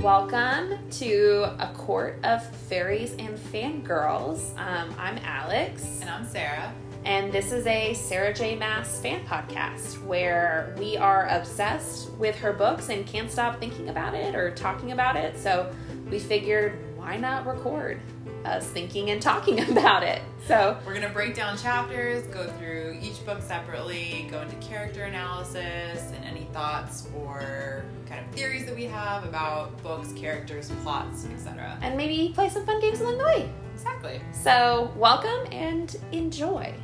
Welcome to a court of Faeries and fangirls. Um, I'm Alex, And I'm Sarah. and this is a Sarah J. Maas fan podcast where we are obsessed with her books and can't stop thinking about it or talking about it. So we figured, why not record us thinking and talking about it? So We're going to break down chapters, go through each book separately, go into character analysis and any thoughts or kind of theories that we have about books, characters, plots, etc. and maybe play some fun games along the way. Exactly. So welcome and enjoy.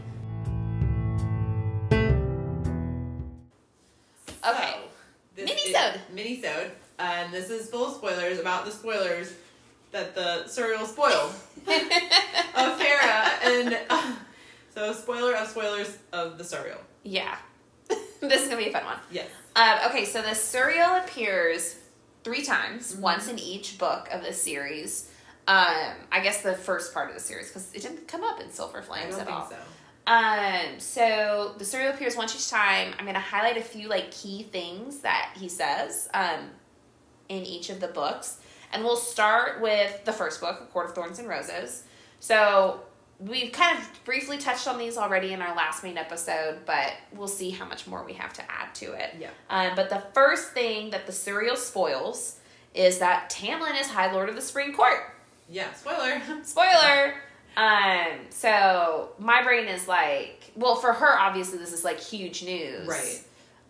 Okay. So, this Mini-sode. is- Mini-sode. And this is full of spoilers about the spoilers that the Suriel spoiled of Feyre. And uh, so, spoiler of spoilers of the Suriel. Yeah. this is gonna be a fun one. Yes. Um, okay, so the Suriel appears three times, Mhm. once in each book of the series. Um, I guess the first part of the series because it didn't come up in Silver Flames at all. so. Um, so the Suriel appears once each time. I'm gonna highlight a few like key things that he says um, in each of the books, and we'll start with the first book, A Court of Thorns and Roses. So we've kind of briefly touched on these already in our last main episode, but we'll see how much more we have to add to it. Yeah. Um, but the first thing that the Suriel spoils is that Tamlin is High Lord of the Spring Court. Yeah, spoiler. Spoiler. Um, so my brain is like, well, for her, obviously, this is like huge news. Right.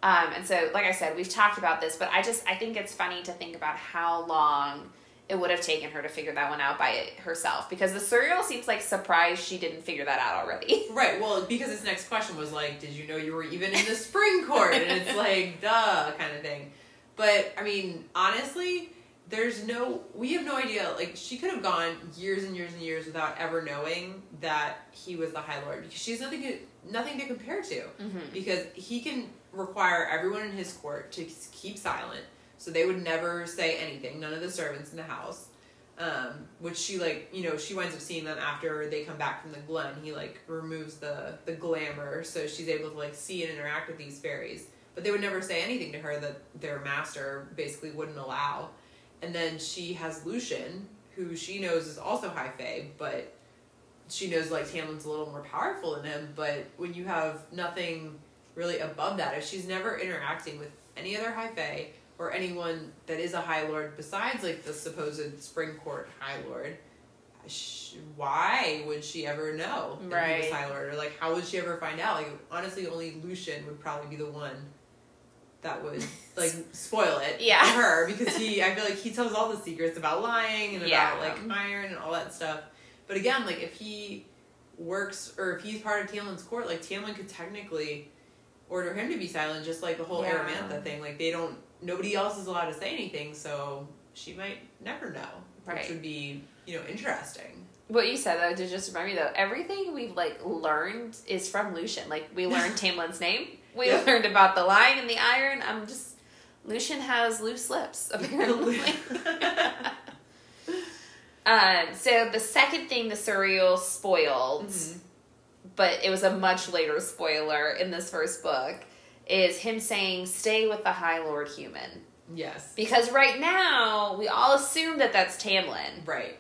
Um, and so, like I said, we've talked about this, but I just, I think it's funny to think about how long it would have taken her to figure that one out by herself because the Suriel seems like surprised she didn't figure that out already. Right, well, because his next question was like, did you know you were even in the spring court? And it's like, duh, kind of thing. But, I mean, honestly, there's no, we have no idea. Like, she could have gone years and years and years without ever knowing that he was the High Lord because she's nothing to, nothing to compare to. Mm-hmm. Because he can require everyone in his court to keep silent. So they would never say anything, none of the servants in the house. Um, which she like, you know, she winds up seeing them after they come back from the glen. He like removes the the glamour, so she's able to like see and interact with these fairies. But they would never say anything to her that their master basically wouldn't allow. And then she has Lucien, who she knows is also high fae, but she knows like Tamlin's a little more powerful than him. But when you have nothing really above that, if she's never interacting with any other high fae or anyone that is a high lord besides like the supposed spring court high lord sh- why would she ever know that he was high lord? Or like how would she ever find out? Like honestly only Lucien would probably be the one that would like spoil it Yeah. for her because he i feel like he tells all the secrets about lying and Yeah. about like iron and all that stuff. But again like if he works or if he's part of Tamlin's court like Tamlin could technically order him to be silent just like the whole Yeah. Amarantha thing like they don't nobody else is allowed to say anything so she might never know Right. which would be you know interesting What you said though did just remind me though, everything we've like learned is from Lucien. Like we learned Tamlin's name. We Yeah. learned about the lion and the iron. I'm just Lucien has loose lips, apparently. um, so the second thing the Suriel spoiled, Mhm. But it was a much later spoiler in this first book, is him saying, Stay with the High Lord human. yes Because right now, we all assume that that's Tamlin, right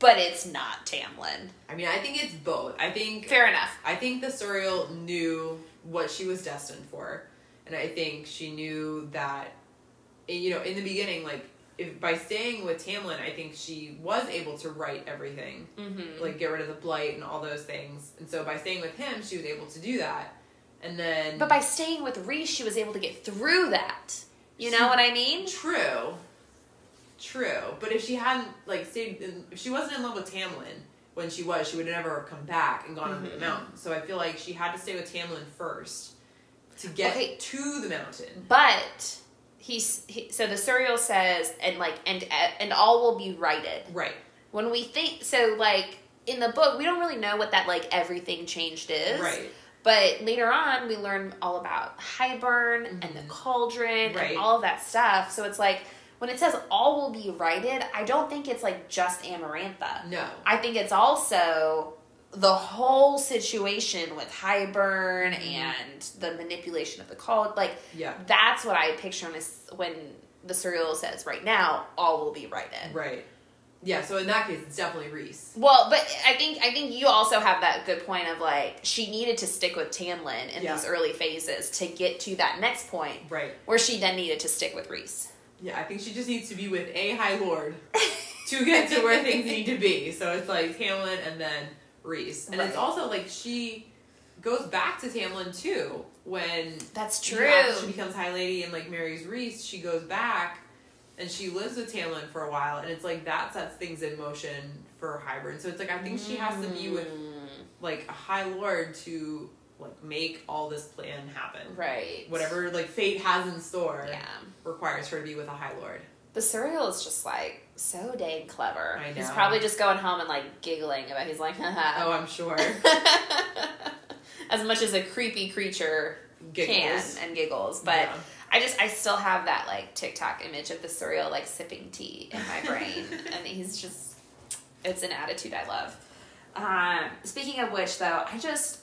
but it's not Tamlin. i mean i think it's both i think Fair enough. I think the Suriel knew what she was destined for, and I think she knew that, you know, in the beginning, like if by staying with Tamlin, I think she was able to write everything, Mm-hmm. like get rid of the blight and all those things, and so by staying with him, she was able to do that, and then But by staying with Rhys, she was able to get through that. You know what I mean? True. True. But if she hadn't like stayed in, if she wasn't in love with Tamlin when she was, she would never have come back and gone over Mhm. the mountain. So I feel like she had to stay with Tamlin first to get Okay. to the mountain. But he's he, so the Suriel says, and like and and all will be righted. Right. When we think so, like in the book, we don't really know what that like everything changed is. Right. But later on, we learn all about Hybern and the Mhm. cauldron Right. and all of that stuff. So it's like when it says all will be righted, I don't think it's like just Amarantha. No. I think it's also the whole situation with Hybern Mhm. and the manipulation of the cult. Like Yeah. that's what I picture when, when the Suriel says right now, all will be righted. Right. Yeah. So in that case, it's definitely Rhys. Well, but I think I think you also have that good point of like she needed to stick with Tamlin in Yeah. these early phases to get to that next point Right. where she then needed to stick with Rhys. Yeah. I think she just needs to be with a High Lord to get to where things need to be. So it's like Tamlin and then Rhys, and it's also like she goes back to Tamlin too when That's true. she becomes High Lady and like marries Rhys. She goes back and she lives with Tamlin for a while, and it's like that sets things in motion for Hybern. So it's like I think she has to be with Mm, like a High Lord to like make all this plan happen. right. Whatever like fate has in store Yeah. requires her to be with a High Lord. The Suriel is just like so dang clever. I He's probably just going home and like giggling about. He's like, haha. Oh, I'm sure. as much as a creepy creature Giggles. can and giggles, but Yeah. I just I still have that like TikTok image of the Suriel like sipping tea in my brain, and he's just it's an attitude I love. Um, speaking of which, though, I just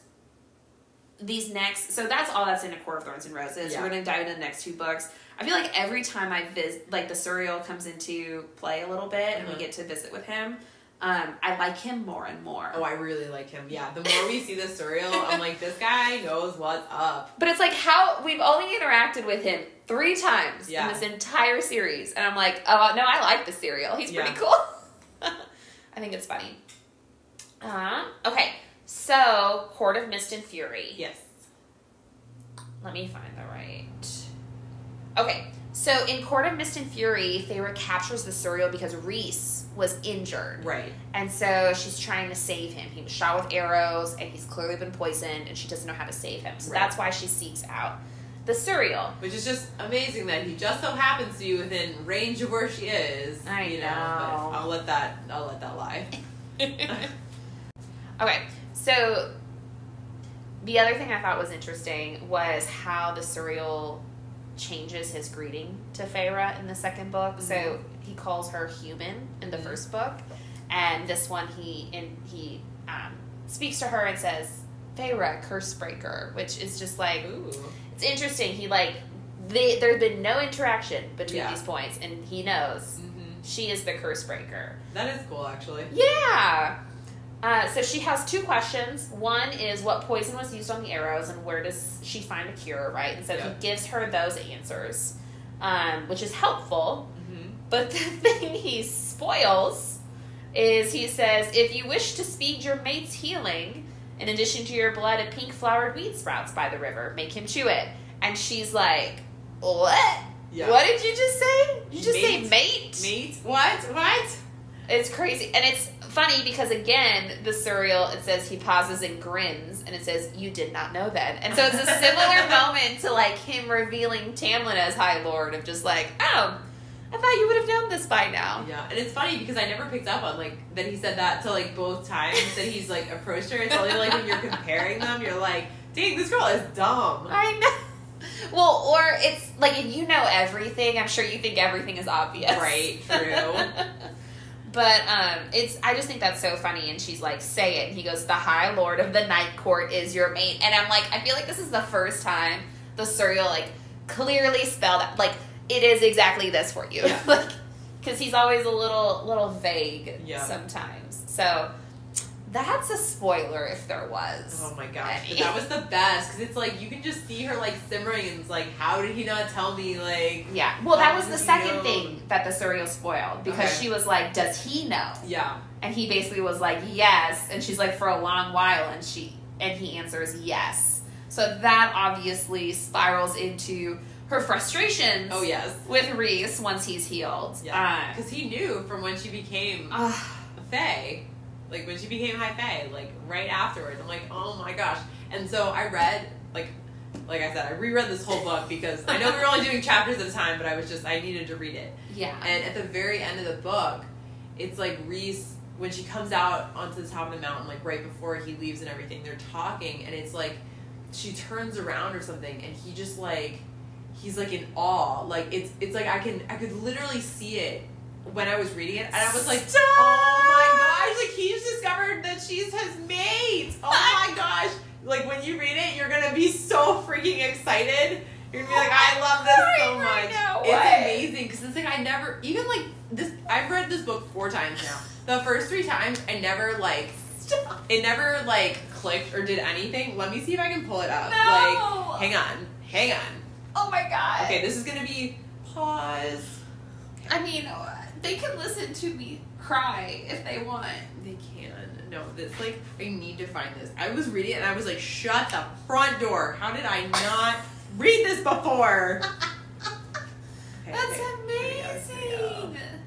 these next so that's all that's in a core of thorns and roses. Yeah. We're gonna dive into the next two books. I feel like every time I visit, like the Suriel comes into play a little bit, and we Mhm. get to visit with him. Um, I like him more and more. Oh, I really like him. Yeah, the more we see the Suriel, I'm like, this guy knows what's up. But it's like how we've only interacted with him three times Yeah. in this entire series, and I'm like, oh no, I like the Suriel. He's pretty cool. I think it's funny. Uh, okay, so Court of Mist and Fury. Yes. Let me find the right. Okay, so in Court of Mist and Fury, Feyre captures the Suriel because Rhys was injured. Right. And so she's trying to save him. He was shot with arrows and he's clearly been poisoned and she doesn't know how to save him. So Right. that's why she seeks out the Suriel. Which is just amazing that he just so happens to be within range of where she is. I you know. But I'll let that. I'll let that lie. okay, so the other thing I thought was interesting was how the Suriel changes his greeting to Feyre in the second book. So Mhm. he calls her human in the Mhm. first book, and this one he in he um, speaks to her and says, "Feyre, curse breaker," which is just like Ooh. it's interesting. He like they, there's been no interaction between Yeah. these points, and he knows hmm she is the curse breaker. That is cool, actually. Yeah. Uh, so she has two questions. One is what poison was used on the arrows, and where does she find a cure? Right, and so Yeah. he gives her those answers, um, which is helpful. hmm But the thing he spoils is he says, if you wish to speed your mate's healing, in addition to your blood and pink flowered weed sprouts by the river, make him chew it. And she's like, what? Yeah. What did you just say? You just Mate. say mate? Mate? What? What? It's crazy. And it's funny because, again, the Suriel, it says he pauses and grins, and it says, you did not know that. And so it's a similar moment to, like, him revealing Tamlin as High Lord, of just like, oh, I thought you would have known this by now. Yeah, and it's funny because I never picked up on like that he said that to like both times that he's like approached her. It's only like when you're comparing them, you're like, dang, this girl is dumb. I know. Well, or it's like if you know everything, I'm sure you think everything is obvious. Right, true. but um it's I just think that's so funny and she's like, say it. And he goes, The High Lord of the Night Court is your mate. And I'm like, I feel like this is the first time the Suriel like clearly spelled out like it is exactly this for you. Yeah. like because he's always a little little vague Yeah. sometimes. So that's a spoiler if there was. Oh my gosh, but that was the best because it's like you can just see her like simmering and it's like, how did he not tell me? Like, Yeah. Well, that was the second know? thing that the Suriel spoiled because Okay. she was like, "Does he know?" yeah, And he basically was like, "Yes." And she's like, "For a long while," and she and he answers, "Yes." So that obviously spirals into her frustrations. oh yes, With Rhys once he's healed. yeah, because he knew from when she became Uh, a Fae, like when she became High Fae, like right afterwards. I'm like, oh my gosh. And so I read, like, like I said, I reread this whole book because I know we were only doing chapters at a time, but I was just I needed to read it. yeah. And at the very end of the book, it's like Rhys when she comes out onto the top of the mountain, like right before he leaves and everything, they're talking, and it's like she turns around or something, and he just like he's like in awe. Like it's it's like I can I could literally see it when I was reading it, and I was like, Stop! oh my gosh! Like he's discovered that she's his mate. Oh my gosh! Like when you read it, you're gonna be so freaking excited. You're gonna be like, I love this so right much. It's amazing because it's like I never even like this. I've read this book four times now. The first three times, I never like Stop. it never like clicked or did anything. Let me see if I can pull it up. No. Like, hang on, hang on. Oh my god. Okay, this is gonna be pause. I mean, they can listen to me cry if they want. They can. No, this like I need to find this. I was reading it and I was like, shut the front door. How did I not read this before? Okay, That's okay, here we go, here we go. amazing.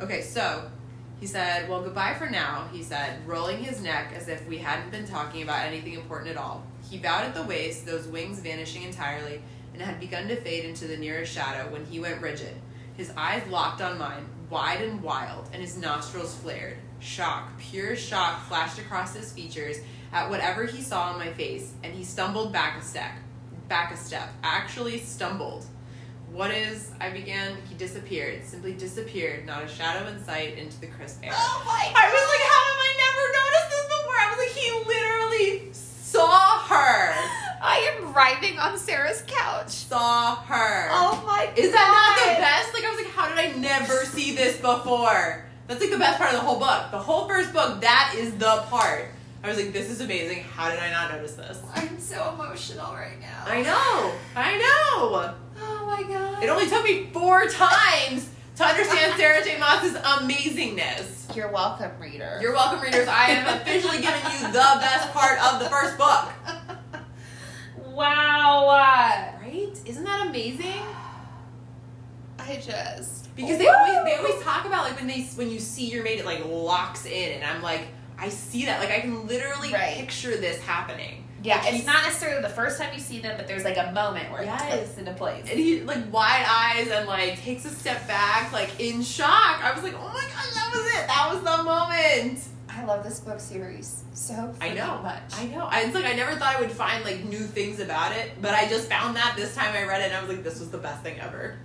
Okay, so he said, Well, goodbye for now, he said, rolling his neck as if we hadn't been talking about anything important at all. He bowed at the waist, those wings vanishing entirely, and had begun to fade into the nearest shadow when he went rigid. His eyes locked on mine, wide and wild, and his nostrils flared. Shock, pure shock, flashed across his features at whatever he saw on my face, and he stumbled back a step. Back a step. Actually stumbled. What is, I began, he disappeared, simply disappeared, not a shadow in sight into the crisp air. Oh my I was like, how have I never noticed this before? I was like, he literally saw her. I am writhing on Sarah's couch. Saw her. Oh my god. Is that not the best? Like, I was like, how did I never see this before? That's like the best part of the whole book. The whole first book, that is the part. I was like, this is amazing. How did I not notice this? I'm so emotional right now. I know. I know. Oh my god. It only took me four times to understand Sarah J. Maas's amazingness. You're welcome, reader. You're welcome, readers. I am officially giving you the best part of the first book. wow. Right? Isn't that amazing? I just Because they always they always talk about like when they when you see your mate, it like locks in, and I'm like, I see that. Like I can literally Right. picture this happening. Yeah, Like, it's not necessarily the first time you see them, but there's like a moment where Yes. it clicks into place. And he like wide eyes and like takes a step back, like in shock. I was like, oh my god, that was it. That was the moment. I love this book series so I know. much. I know. I, it's like I never thought I would find like new things about it, but I just found that this time I read it and I was like, this was the best thing ever.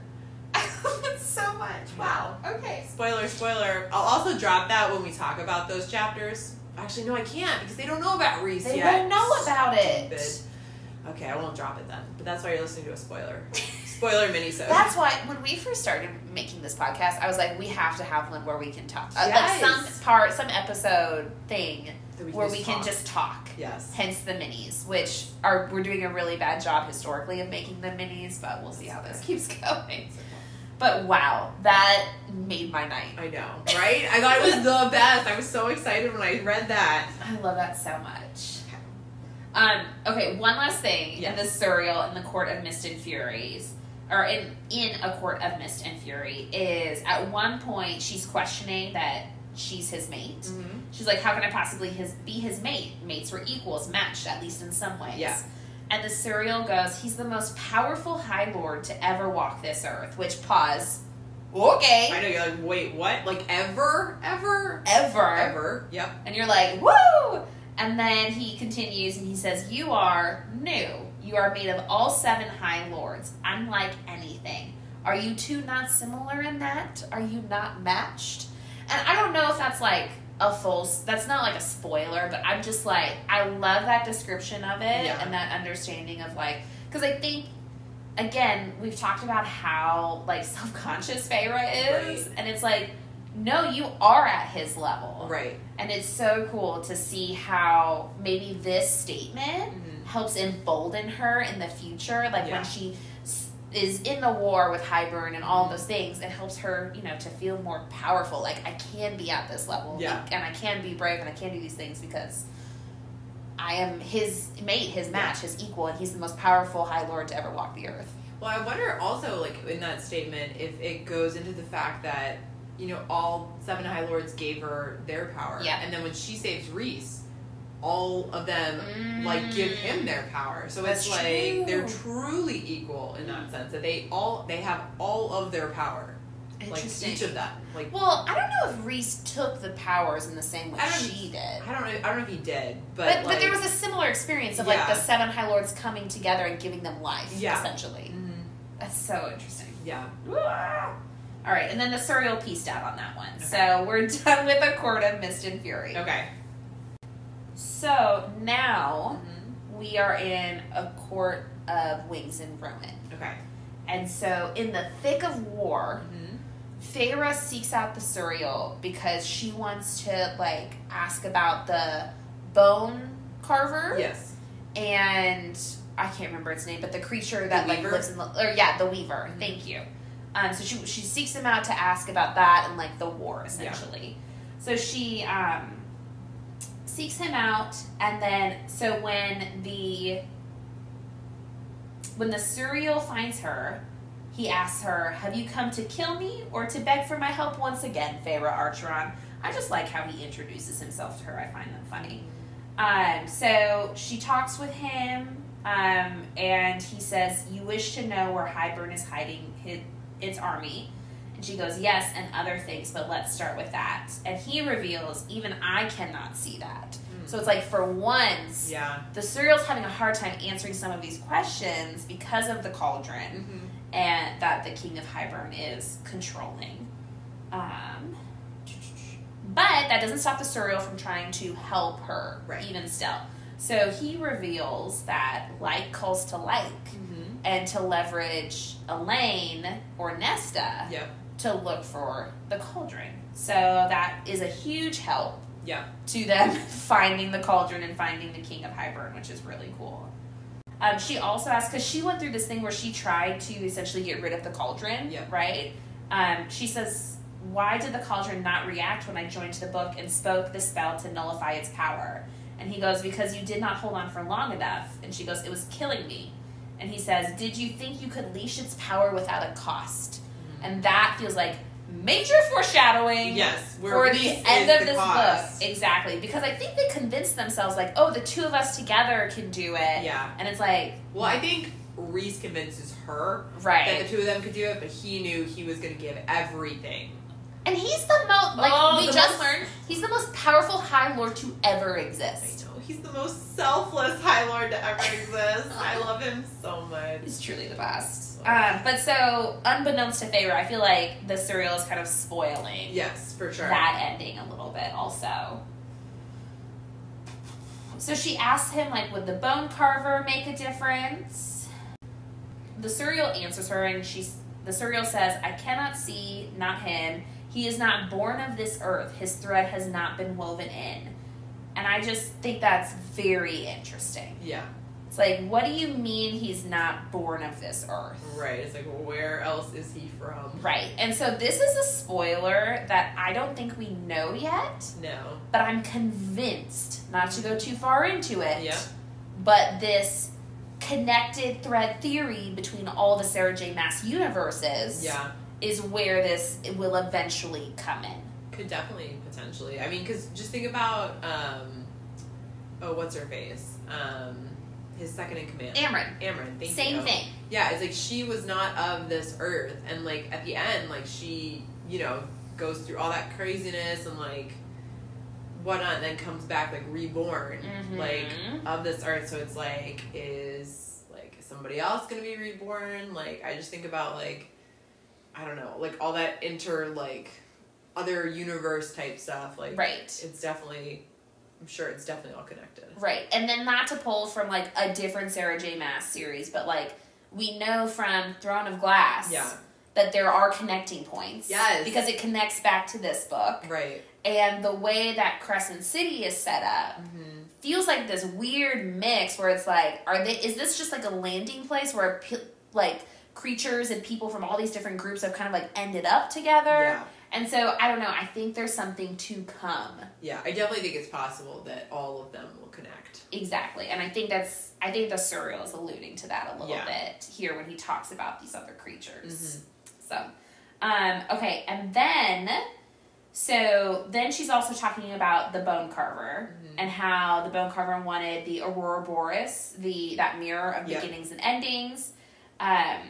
I love it so much. Wow. Okay. Spoiler, spoiler. I'll also drop that when we talk about those chapters. Actually, no, I can't because they don't know about Rhys They yet. don't know about it. Okay, I won't drop it then. But that's why you're listening to a spoiler. spoiler minisode. That's why when we first started making this podcast, I was like, we have to have one where we can talk. Uh, Yes. Like some part, some episode thing we where we can just talk. Yes. Hence the minis, which are we're doing a really bad job historically of making the minis, but we'll see how this keeps going. But wow, that made my night. I know, right? I thought it was the best. I was so excited when I read that. I love that so much. Um, okay, one last thing in the Suriel in the Court of Mist and Furies, or in in a Court of Mist and Fury, is at one point she's questioning that she's his mate. Mm-hmm. She's like, "How can I possibly his be his mate? Mates were equals, matched at least in some ways." Yeah. And the Suriel goes, "He's the most powerful High Lord to ever walk this earth." Which pause. Okay. I know you're like, wait, what? Like ever, ever, Ever. ever? Yep. And you're like, woo! And then he continues and he says, You are new. You are made of all seven high lords, unlike anything. Are you two not similar in that? Are you not matched? And I don't know if that's like a full, that's not like a spoiler, but I'm just like, I love that description of it Yeah. and that understanding of like, because I think, again, we've talked about how like self conscious Feyre is, Right. and it's like, no, you are at his level. Right. And it's so cool to see how maybe this statement Mhm. Helps embolden her in the future. Like Yeah. when she is in the war with Hybern and all those things, it helps her, you know, to feel more powerful. Like I can be at this level, Yeah. and I can be brave, and I can do these things because I am his mate, his match, his equal, and he's the most powerful High Lord to ever walk the earth. Well, I wonder also, like in that statement, if it goes into the fact that you know all seven High Lords gave her their power, Yeah. and then when she saves Rhys, all of them like give him their power. So it's like true. they're truly equal in that sense that they all they have all of their power, like each of them. Like Well, I don't know if Rhys took the powers in the same way I don't- she did. I don't know, I don't know if he did, but But, but, there was a similar experience of like the seven High Lords coming together and giving them life, Yeah. essentially. Mhm. That's so interesting. yeah. All right, and then the Suriel pieced out on that one. So we're done with a court of mist and fury. Okay. So now Mhm. we are in a court of wings and ruin. Okay. And so, in the thick of war, Mhm. Feyre seeks out the Suriel because she wants to like ask about the bone carver Yes. and I can't remember its name, but the creature that like lives in the or yeah, the Weaver. Mhm. Thank you. Um, so she she seeks him out to ask about that and like the war essentially. So she um seeks him out, and then so when the when the Suriel finds her, he asks her, "Have you come to kill me or to beg for my help once again, Feyre Archeron?" I just like how he introduces himself to her. I find them funny. Um, so she talks with him, um, and he says, "You wish to know where Hybern is hiding his, its army." And she goes, "Yes, and other things, but let's start with that." And he reveals, "Even I cannot see that." So it's like for once, Yeah. the Suriel's having a hard time answering some of these questions because of the cauldron Mm-hmm. and that the King of Hybern is controlling. Um, but that doesn't stop the Suriel from trying to help her, Right. even still. So he reveals that like calls to like, Mm-hmm. and to leverage Elain or Nesta Yep. To look for the cauldron. So that is a huge help Yeah. to them finding the cauldron and finding the king of Hybern, which is really cool. Um, she also asked because she went through this thing where she tried to essentially get rid of the cauldron, Yeah. right? Um, she says, "Why did the cauldron not react when I joined the book and spoke the spell to nullify its power?" And he goes, "Because you did not hold on for long enough." And she goes, "It was killing me." And he says, "Did you think you could leash its power without a cost?" And that feels like major foreshadowing Yes. For the end of the this cause. book. Exactly. Because I think they convinced themselves, like, oh, the two of us together can do it. Yeah. And it's like, Well, I think Rhys convinces her right. that the two of them could do it, but he knew he was going to give everything. And he's the most, like, Oh, we just learned, he's the most powerful High Lord to ever exist. He's the most selfless High Lord to ever exist. I love him so much. He's truly the best. Um, but so, unbeknownst to Feyre, I feel like the Suriel is kind of spoiling Yes, for sure. that ending a little bit also. So she asks him, like, would the bone carver make a difference? The Suriel answers her, and she's the Suriel says, I cannot see, not him. He is not born of this earth. His thread has not been woven in. And I just think that's very interesting. Yeah, It's like, what do you mean he's not born of this earth? right. It's like, well, where else is he from? Right. And so this is a spoiler that I don't think we know yet, No. but I'm convinced, not to go too far into it, Yeah. but this connected thread theory between all the Sarah J. Maas universes Yeah. is where this will eventually come in. Could definitely, potentially. I mean, because just think about, um, oh, what's her face? Um, his second in command. Amren, Amren. Thank same you. thing. Yeah, it's like she was not of this earth, and like at the end, like she, you know, goes through all that craziness and like whatnot, and then comes back like reborn, Mhm. like of this earth. So it's like, is like is somebody else gonna be reborn? Like I just think about like, I don't know, like all that inter like other universe type stuff. Like Right. it's definitely, I'm sure it's definitely all connected. Right. And then not to pull from like a different Sarah J. Maas series, but like we know from Throne of Glass Yeah. that there are connecting points. Yes. Because it connects back to this book. Right. And the way that Crescent City is set up Mm-hmm. feels like this weird mix where it's like, are they? Is this just like a landing place where like creatures and people from all these different groups have kind of like ended up together? Yeah. And so I don't know. I think there's something to come. Yeah, I definitely think it's possible that all of them will connect. Exactly, and I think that's I think the Suriel is alluding to that a little Yeah. bit here when he talks about these other creatures. Mhm. So, um, okay, and then so then she's also talking about the bone carver Mhm. and how the bone carver wanted the Ouroboros, the that mirror of Yeah. beginnings and endings. Um,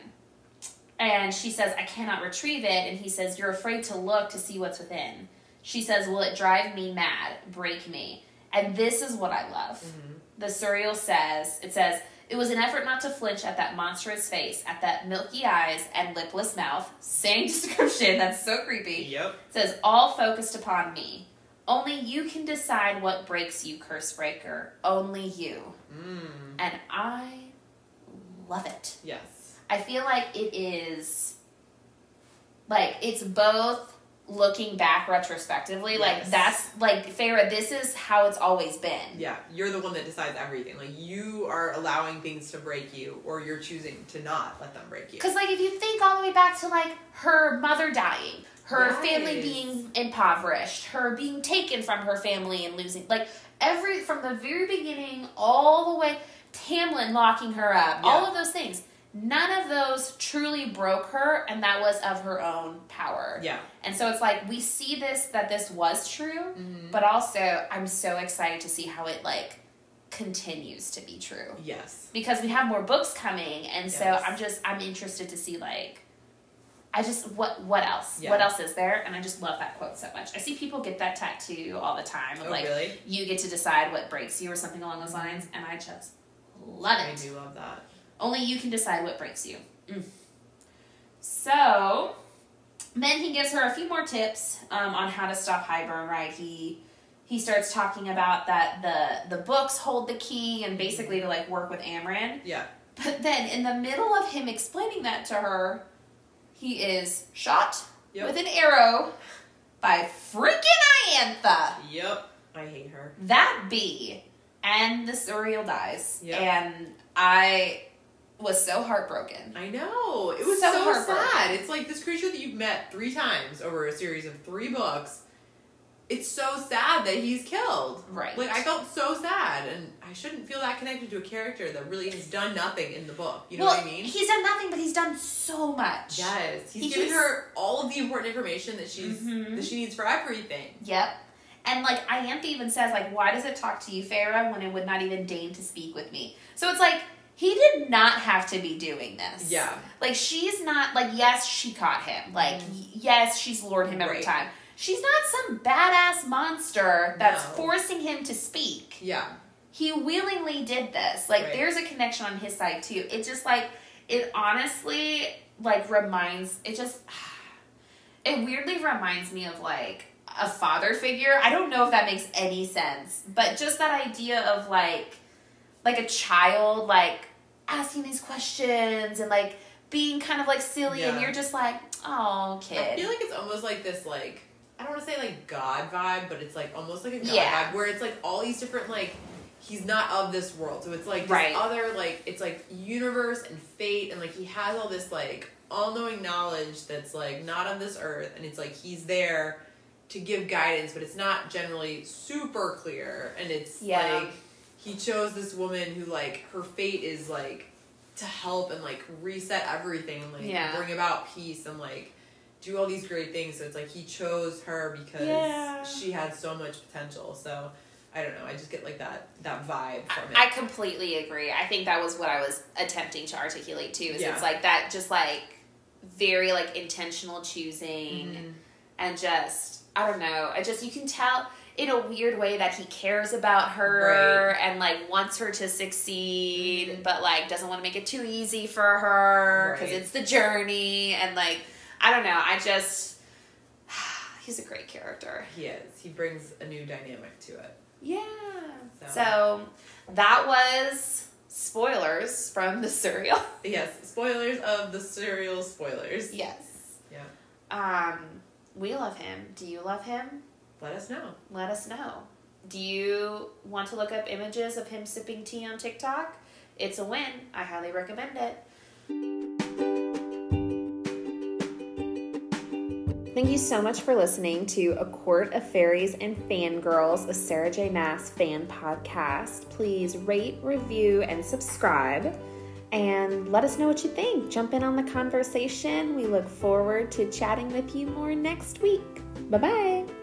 and she says, "I cannot retrieve it," and he says, "You're afraid to look to see what's within." She says, "Will it drive me mad, break me?" And this is what I love Mm-hmm. the Suriel says it says it was an effort not to flinch at that monstrous face at that milky eyes and lipless mouth same description that's so creepy Yep. it says all focused upon me only you can decide what breaks you curse breaker only you Mm. and i love it Yes. I feel like it is like it's both looking back retrospectively. Like that's like Feyre, this is how it's always been. Yeah, you're the one that decides everything. Like you are allowing things to break you, or you're choosing to not let them break you. Because like if you think all the way back to like her mother dying, her family being impoverished, her being taken from her family and losing like every from the very beginning all the way Tamlin locking her up, all of those things. None of those truly broke her and that was of her own power. Yeah. And so it's like we see this that this was true, Mhm. but also I'm so excited to see how it like continues to be true Yes. because we have more books coming and so i'm just i'm interested to see like i just what what else Yeah. what else is there and i just love that quote so much i see people get that tattoo all the time of Oh, like really? you get to decide what breaks you or something along those lines and i just love it. I do love that. Only you can decide what breaks you Mm. so then he gives her a few more tips um, on how to stop Hybern right he he starts talking about that the the books hold the key and basically to like work with Amren. Yeah. But then in the middle of him explaining that to her, he is shot Yep. with an arrow by freaking Ianthe. Yep. I hate her. That bee. And the Suriel dies. Yep. And I was so heartbroken. I know. It was So so, sad. It's like this creature that you've met three times over a series of three books. It's so sad that he's killed. Right. Like I felt so sad, and I shouldn't feel that connected to a character that really has done nothing in the book. You know well, what I mean? He's done nothing, but he's done so much. Yes, he's He given keeps- her all of the important information that she's Mhm. that she needs for everything. Yep. And like Ianthe even says, like, why does it talk to you, Feyre, when it would not even deign to speak with me? So it's like he did not have to be doing this. Yeah, Like she's not like yes, she caught him. Like mm-hmm. y- yes, she's lured him every Right. time. She's not some badass monster that's No. forcing him to speak. yeah, He willingly did this. Like Right. there's a connection on his side too. It just like it honestly like reminds it just it weirdly reminds me of like a father figure. I don't know if that makes any sense, but just that idea of like like a child like asking these questions and like being kind of like silly and you're just like, "Oh, kid." I feel like it's almost like this like I don't want to say like God vibe, but it's like almost like a God Yeah. vibe where it's like all these different like he's not of this world, so it's like this Right. other like it's like universe and fate, and like he has all this like all knowing knowledge that's like not of this earth, and it's like he's there to give guidance, but it's not generally super clear, and it's Yeah. like he chose this woman who like her fate is like to help and like reset everything and like Yeah. bring about peace and like do all these great things. So it's like he chose her because Yeah. she had so much potential. So I don't know. I just get like that that vibe from it. I completely agree. I think that was what I was attempting to articulate too. Is Yeah. it's like that, just like very like intentional choosing, Mhm. and just I don't know. I just you can tell in a weird way that he cares about her and like wants her to succeed, Mhm. but like doesn't want to make it too easy for her because Right. it's the journey and like I don't know. I just he's a great character. He is. He brings a new dynamic to it. Yeah. So- So that was spoilers from the Suriel. Yes. Spoilers of the Suriel spoilers. yes. Yeah. Um, we love him. Do you love him? Let us know. Let us know. Do you want to look up images of him sipping tea on TikTok? It's a win. I highly recommend it. Thank you so much for listening to A Court of Faeries and Fangirls, a Sarah J. Maas fan podcast. Please rate, review, and subscribe. And let us know what you think. Jump in on the conversation. We look forward to chatting with you more next week. Bye bye.